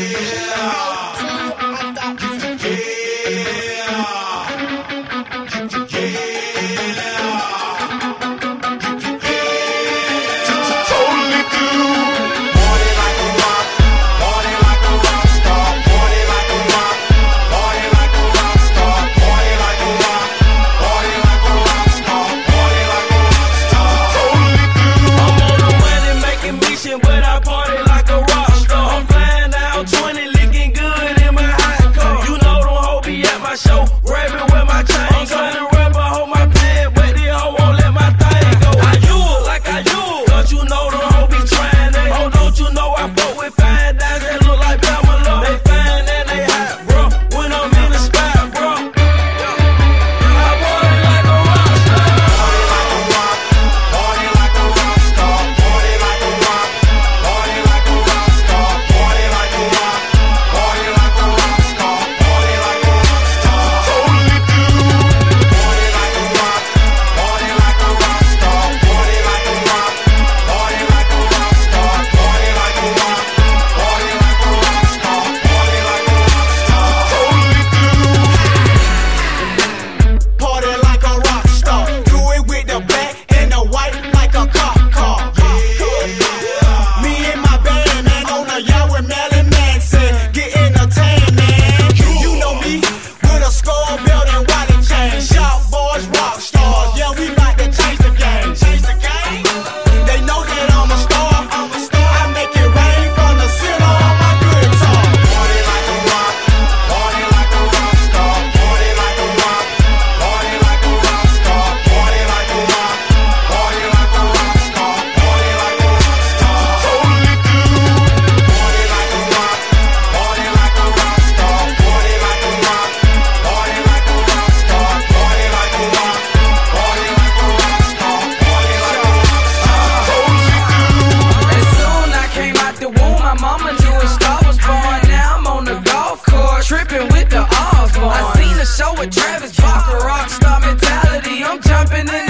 Yeah. jumping with the Osborne. I seen a show with Travis Barker, rock star mentality. I'm jumping in